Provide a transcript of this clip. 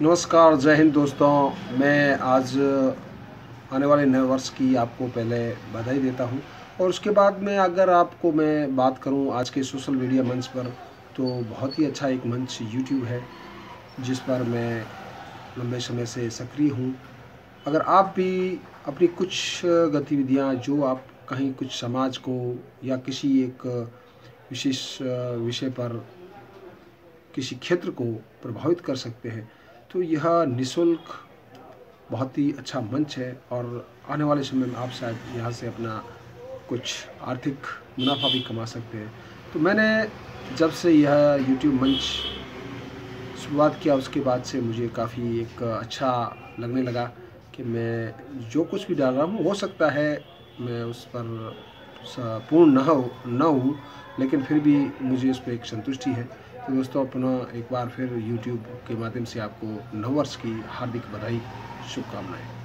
नमस्कार, जय हिंद दोस्तों। मैं आज आने वाले नए वर्ष की आपको पहले बधाई देता हूँ। और उसके बाद में अगर आपको मैं बात करूँ आज के सोशल मीडिया मंच पर तो बहुत ही अच्छा एक मंच यूट्यूब है, जिस पर मैं लंबे समय से सक्रिय हूँ। अगर आप भी अपनी कुछ गतिविधियाँ, जो आप कहीं कुछ समाज को या किसी एक विशेष विषय पर, किसी क्षेत्र को प्रभावित कर सकते हैं तो यह निशुल्क बहुत ही अच्छा मंच है और आने वाले समय में आप शायद यहाँ से अपना कुछ आर्थिक मुनाफा भी कमा सकते हैं। तो मैंने जब से यह यूट्यूब मंच शुरुआत किया, उसके बाद से मुझे काफ़ी एक अच्छा लगने लगा कि मैं जो कुछ भी डाल रहा हूँ, हो सकता है मैं उस पर पूर्ण न हो न हो, लेकिन फिर भी मुझे इस पर एक संतुष्टि है। तो दोस्तों पुनः एक बार फिर यूट्यूब के माध्यम से आपको नववर्ष की हार्दिक बधाई, शुभकामनाएँ।